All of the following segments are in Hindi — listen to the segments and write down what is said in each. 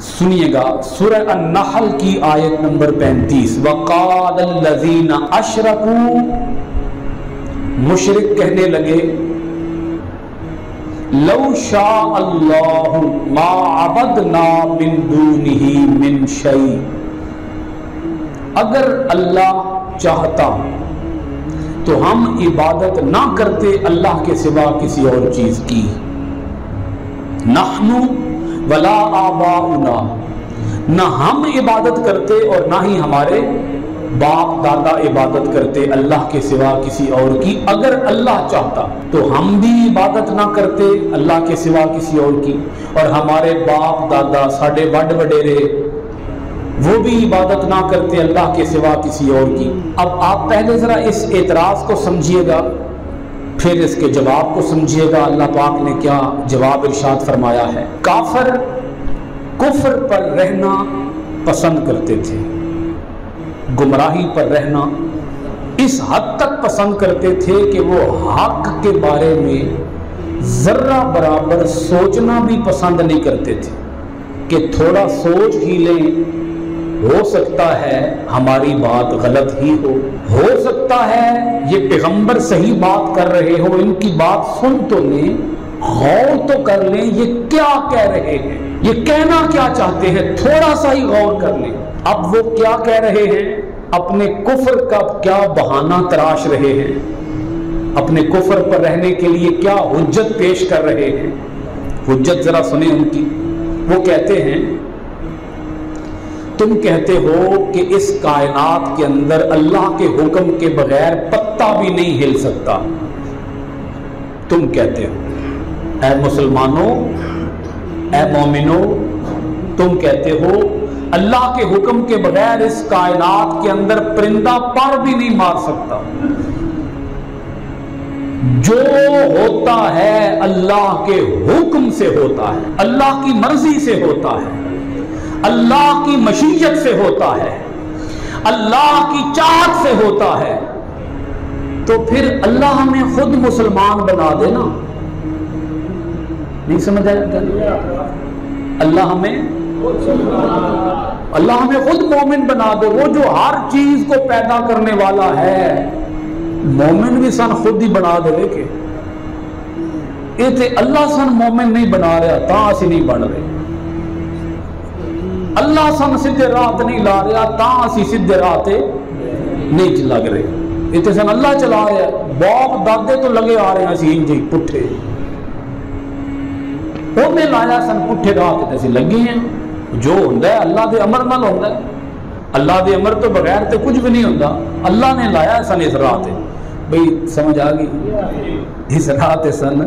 सुनिएगा, सूरह अन-नहल की आयत नंबर 35 वकालजीन अशरकू। मुशरक कहने लगे लव शाह अगर अल्लाह चाहता तो हम इबादत ना करते अल्लाह के सिवा किसी और चीज़ की। नहनु वला आबाउना। न हम इबादत करते और ना ही हमारे बाप दादा इबादत करते अल्लाह के सिवा किसी और की। अगर अल्लाह चाहता तो हम भी इबादत ना करते अल्लाह के सिवा किसी और की। और हमारे बाप दादा साढ़े वड वडेरे, वो भी इबादत ना करते अल्लाह के सिवा किसी और की। अब आप पहले ज़रा इस एतराज़ को समझिएगा। फिर इसके जवाब को समझिएगा, अल्लाह पाक ने क्या जवाब इर्शाद फरमाया है? काफर कुफर पर रहना पसंद करते थे, गुमराही पर रहना इस हद तक पसंद करते थे कि वो हक के बारे में जर्रा बराबर सोचना भी पसंद नहीं करते थे, कि थोड़ा सोच ही लें हो सकता है हमारी बात गलत ही हो। हो सकता है ये पैगंबर सही बात कर रहे हो, इनकी बात सुन तो लें, गौर तो कर लें, ये क्या कह रहे हैं? ये कहना क्या चाहते हैं? थोड़ा सा ही गौर कर लें। अब वो क्या कह रहे हैं? अपने कुफर का क्या बहाना तराश रहे हैं? अपने कुफर पर रहने के लिए क्या हुज्जत पेश कर रहे हैं? हुज्जत जरा सुने उनकी। वो कहते हैं तुम कहते हो कि इस कायनात के अंदर अल्लाह के हुक्म के बगैर पत्ता भी नहीं हिल सकता। तुम कहते हो। ए मुसलमानों ए मोमिनो, तुम कहते हो, अल्लाह के हुक्म के बगैर इस कायनात के अंदर परिंदा पर भी नहीं मार सकता। जो होता है अल्लाह के हुक्म से होता है, अल्लाह की मर्ज़ी से होता है। अल्लाह की मशीयत से होता है, अल्लाह की चाहत से होता है तो फिर अल्लाह हमें खुद मुसलमान बना देना। नहीं समझ आया अल्लाह हमें अल्लाह हमें खुद मोमिन बना दे, वो जो हर चीज़ को पैदा करने वाला है, मोमिन भी सन खुद ही बना दे के ਇਹ अल्लाह सन मोमिन नहीं बना रहा ता असि नहीं बन रहे। अल्लाह सन सीधे रात नहीं ला रहा, ता असी सीधे राह नहीं लग रहे। इतने सन अल्लाह चला रहा बाप दादे तो लगे आ रहे हैं पुठे। उन्हें लाया सन पुठे राह अस लगे हैं। जो होंगे अल्लाह के अमर नाल होंगे अल्लाह के अमर तो बगैर तो कुछ भी नहीं होंगे अल्लाह ने लाया सन इस राह से भाई, समझ आ गई। इस रात सन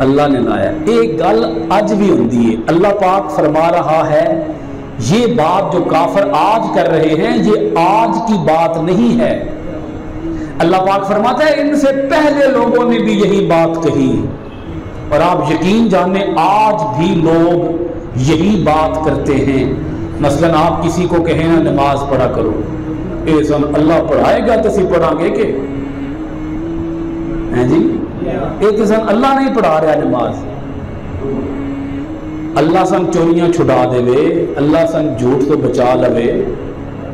अल्लाह ने लाया। एक गल अज भी होती है। अल्लाह पाक फरमा रहा है, ये बात जो काफर आज कर रहे हैं, ये आज की बात नहीं है। अल्लाह पाक फरमाता है, इनसे पहले लोगों ने भी यही बात कही। और आप यकीन जाने, आज भी लोग यही बात करते हैं। मसलन आप किसी को कहें ना, नमाज़ पढ़ा करो। अल्लाह पढ़ाएगा तो सी पढ़ांगे के हैं जी ये तो सन अल्लाह नहीं पढ़ा रहा नमाज़ अल्लाह सन चोरियाँ छुड़ा देवे अल्लाह सन झूठ तो बचा लवे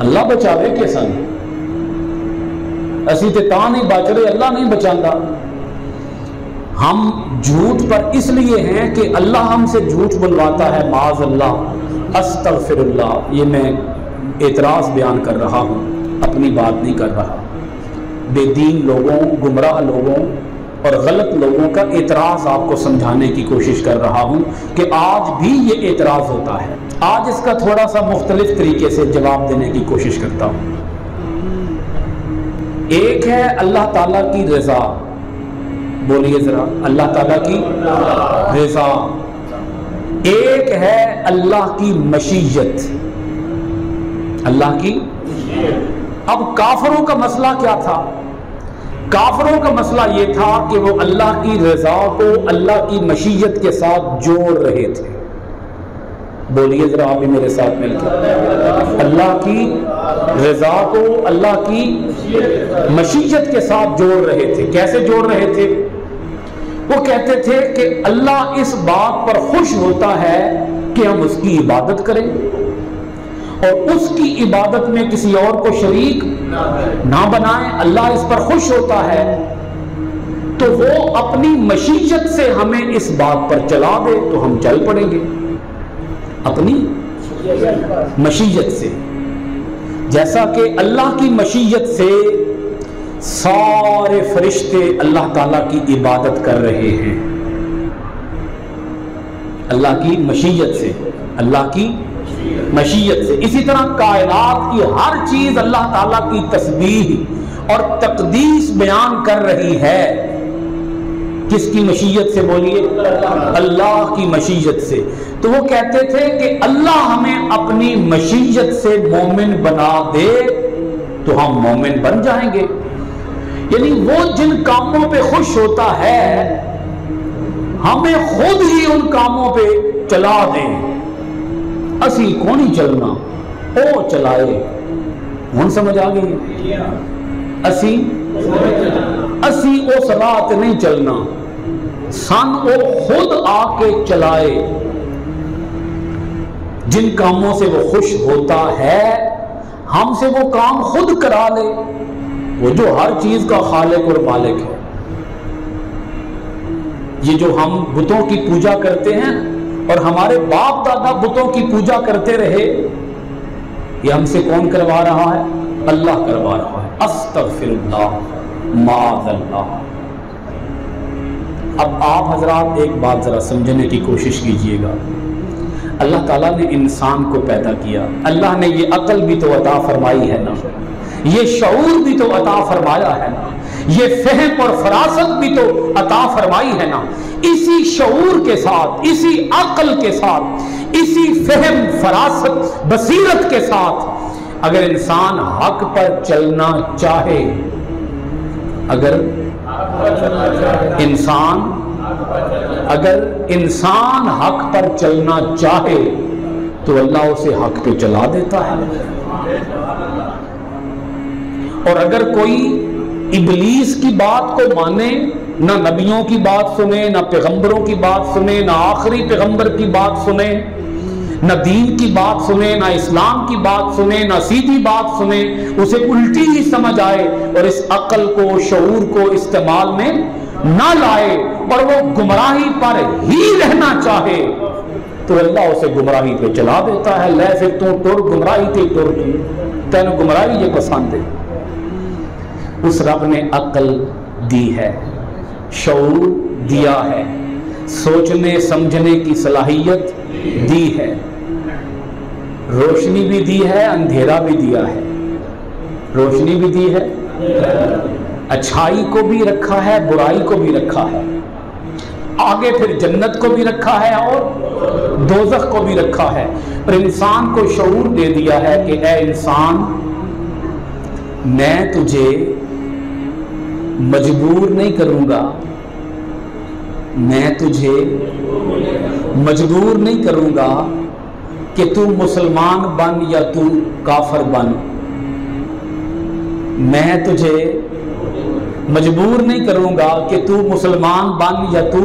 अल्लाह बचावे के सन असी तो ता नहीं बच रहे अल्लाह नहीं बचाता हम झूठ पर इसलिए हैं कि अल्लाह हमसे झूठ बुलवाता है माज अल्लाह अस्तगफिरुल्लाह ये मैं एतराज़ बयान कर रहा हूँ अपनी बात नहीं कर रहा। बेदीन लोगों, गुमराह लोगों और गलत लोगों का एतराज़ आपको समझाने की कोशिश कर रहा हूँ कि आज भी ये एतराज़ होता है। आज इसका थोड़ा सा मुख्तलिफ़ तरीके से जवाब देने की कोशिश करता हूँ। एक है अल्लाह ताला की रज़ा। बोलिए ज़रा, अल्लाह ताला की रज़ा। एक है अल्लाह की मशीयत। अल्लाह की अब काफरों का मसला क्या था? काफरों का मसला ये था कि वो अल्लाह की रजा को अल्लाह की मशीयत के साथ जोड़ रहे थे। बोलिए जरा आप भी मेरे साथ मिलकर। अल्लाह की रजा को अल्लाह की मशीयत के साथ जोड़ रहे थे। कैसे जोड़ रहे थे? वो कहते थे कि अल्लाह इस बात पर खुश होता है कि हम उसकी इबादत करें। और उसकी इबादत में किसी और को शरीक ना बनाए, अल्लाह इस पर खुश होता है तो वो अपनी मशीजत से हमें इस बात पर चला दे तो हम चल पड़ेंगे। अपनी मशीजत से। जैसा कि अल्लाह की मशीयत से सारे फरिश्ते अल्लाह ताला की इबादत कर रहे हैं। अल्लाह की मशीयत से, अल्लाह की मशीयत से। इसी तरह कायनात की हर चीज़ अल्लाह ताला की तस्बीह और तकदीस बयान कर रही है। किसकी मशीयत से बोलिए? अल्लाह की मशीयत से। तो वो कहते थे कि अल्लाह हमें अपनी मशीयत से मोमिन बना दे तो हम मोमिन बन जाएँगे। यानी वो जिन कामों पे खुश होता है, हमें खुद ही उन कामों पे चला दे। असी कौन ही चलना? ओ चलाए। हूँ समझ आ गई? असी असी उस रात नहीं चलना। सन वो खुद आके चलाए। जिन कामों से वो खुश होता है, हमसे वो काम खुद करा ले। वो जो हर चीज़ का खालिक और मालिक है। ये जो हम बुतों की पूजा करते हैं और हमारे बाप दादा बुतों की पूजा करते रहे, ये हमसे कौन करवा रहा है? अल्लाह करवा रहा है। माजल्लाह अब आप हजरात एक बात ज़रा समझने की कोशिश कीजिएगा। अल्लाह ताला ने इंसान को पैदा किया। अल्लाह ने ये अकल भी तो अता फरमाई है ना? ये शूर भी तो अता फरमाया है ना? ये फहम और फरासत भी तो अता फरमाई है ना। इसी शऊर के साथ, इसी अकल के साथ, इसी फहम, फरासत, बसीरत के साथ अगर इंसान हक पर चलना चाहे, अगर इंसान अगर इंसान हक पर चलना चाहे तो अल्लाह उसे हक पे चला देता है। और अगर कोई इबलीस की बात को माने, ना नबियों की बात सुने, ना पैगंबरों की बात सुने, ना आखिरी पैगंबर की बात सुने, न दीन की बात सुने, ना इस्लाम की बात सुने, ना सीधी बात सुने, उसे उल्टी ही समझ आए और इस अकल को शूर को इस्तेमाल में ना लाए और वो गुमराही पर ही रहना चाहे तो अल्लाह उसे गुमराही पे चला देता है। ले फिर तू टुर, गुमराही थे टुर तू तेन गुमराही ये पसंद है। उस रब ने अकल दी है, शऊर दिया है, सोचने, समझने की सलाहियत दी है। रोशनी भी दी है, अंधेरा भी दिया है। रोशनी भी दी है, अच्छाई को भी रखा है, बुराई को भी रखा है। आगे फिर जन्नत को भी रखा है और दोजख को भी रखा है। पर इंसान को शूर दे दिया है कि ए इंसान, मैं तुझे मजबूर नहीं करूँगा। मैं तुझे मजबूर नहीं करूँगा कि तू मुसलमान बन या तू काफर बन। मैं तुझे मजबूर नहीं करूँगा कि तू मुसलमान बन या तू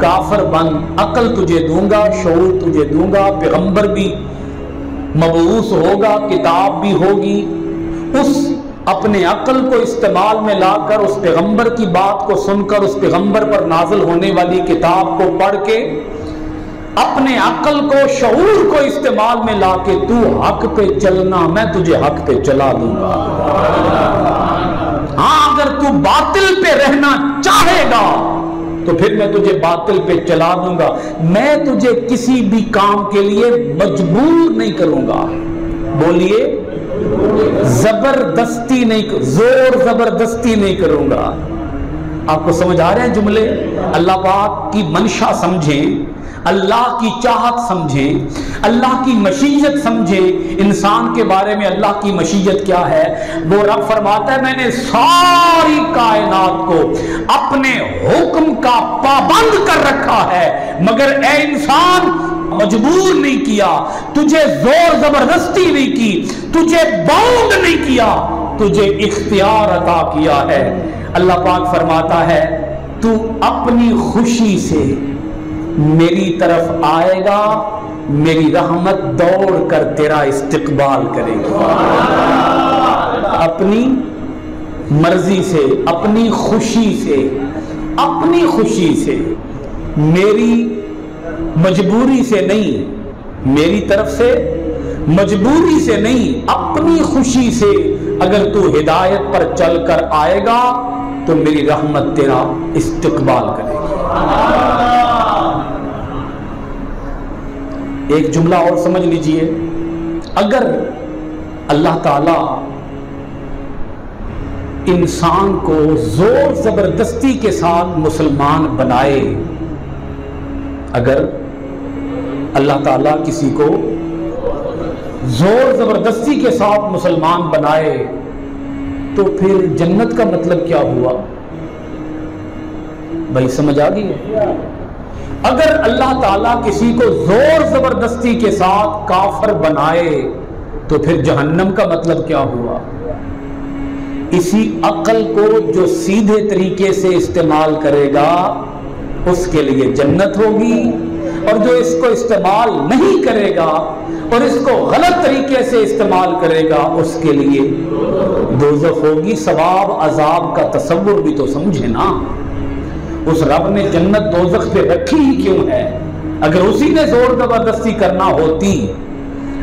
काफर बन। अकल तुझे दूँगा, शोर तुझे दूँगा, पैगंबर भी मबूस होगा, किताब भी होगी। उस अपने अकल को इस्तेमाल में लाकर उस पैगंबर की बात को सुनकर उस पैगंबर पर नाजल होने वाली किताब को पढ़ के अपने अकल को शूर को इस्तेमाल में ला के तू हक पे चलना, मैं तुझे हक पे चला दूँगा। हाँ अगर तू बातिल पे रहना चाहेगा तो फिर मैं तुझे बातिल पे चला दूँगा। मैं तुझे किसी भी काम के लिए मजबूर नहीं करूँगा। बोलिए ज़बरदस्ती नहीं ज़ोर ज़बरदस्ती नहीं करूँगा। आपको समझ आ रहे हैं जुमले? अल्लाह पाक की मंशा समझें, अल्लाह की चाहत समझे, अल्लाह की मशीयत समझे, इंसान के बारे में अल्लाह की मशीयत क्या है? वो रब फरमाता है, मैंने सारी कायनात को अपने हुक्म का पाबंद कर रखा है, मगर ए इंसान मजबूर नहीं किया, तुझे ज़ोर ज़बरदस्ती नहीं की, तुझे बाउंड नहीं किया, तुझे इख्तियार अता किया है। अल्लाह पाक फरमाता है, तू अपनी खुशी से मेरी तरफ़ आएगा, मेरी रहमत दौड़ कर तेरा इस्तकबाल करेगी। अपनी मर्ज़ी से, अपनी खुशी से, अपनी खुशी से मेरी मजबूरी से नहीं, मेरी तरफ़ से मजबूरी से नहीं, अपनी खुशी से अगर तू हिदायत पर चलकर आएगा तो मेरी रहमत तेरा इस्तकबाल करेगी। एक जुमला और समझ लीजिए, अगर अल्लाह ताला इंसान को ज़ोर ज़बरदस्ती के साथ मुसलमान बनाए, अगर अल्लाह ताला किसी को ज़ोर ज़बरदस्ती के साथ मुसलमान बनाए तो फिर जन्नत का मतलब क्या हुआ? भाई, समझ आ गई अगर अल्लाह ताला किसी को ज़ोर ज़बरदस्ती के साथ काफर बनाए तो फिर जहन्नम का मतलब क्या हुआ? इसी अकल को जो सीधे तरीके से इस्तेमाल करेगा, उसके लिए जन्नत होगी और जो इसको इस्तेमाल नहीं करेगा और इसको गलत तरीके से इस्तेमाल करेगा, उसके लिए दोजख होगी, सवाब, अजाब का तस्वुर भी तो समझे ना। उस रब ने जन्नत दोजख पे रखी ही क्यों है? अगर उसी ने ज़ोर ज़बरदस्ती करना होती,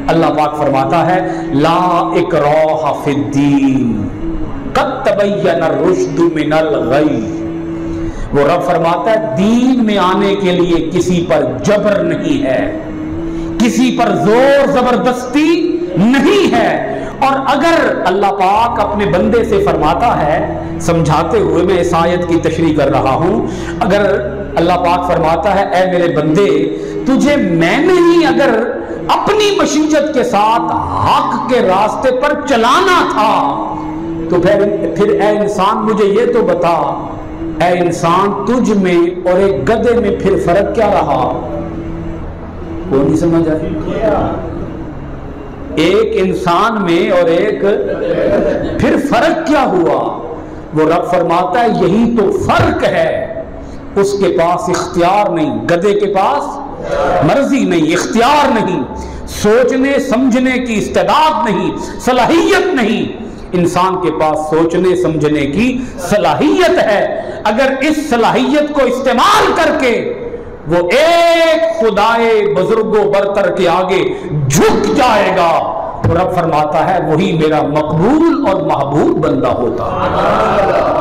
अल्लाह पाक फरमाता है, ला इकराह फिद्दीन, कद तबैयन रुश्द मिनल गई वो रब फरमाता है, दीन में आने के लिए किसी पर जबर नहीं है। किसी पर ज़ोर ज़बरदस्ती नहीं है। और अगर अल्लाह पाक अपने बंदे से फरमाता है, समझाते हुए मैं इस आयत की तशरी कर रहा हूँ, अगर अल्लाह पाक फरमाता है, ए मेरे बंदे, तुझे मैंने ही अगर अपनी मशीजत के साथ हक के रास्ते पर चलाना था तो फिर फिर ए इंसान मुझे ये तो बता ए इंसान, तुझ में और एक गधे में फिर फ़र्क क्या रहा? वो नहीं समझ आए एक इंसान में और एक फिर फ़र्क क्या हुआ? वो रब फरमाता है, यही तो फ़र्क है। उसके पास इख्तियार नहीं, गधे के पास मर्ज़ी नहीं, इख्तियार नहीं। सोचने, समझने की इस्तेदाद नहीं, सलाहियत नहीं। इंसान के पास सोचने, समझने की सलाहियत है। अगर इस सलाहियत को इस्तेमाल करके वो एक खुदाए बुजुर्गो बरतर के आगे झुक जाएगा तो रब फरमाता है, वही मेरा मकबूल और महबूब बंदा होता। है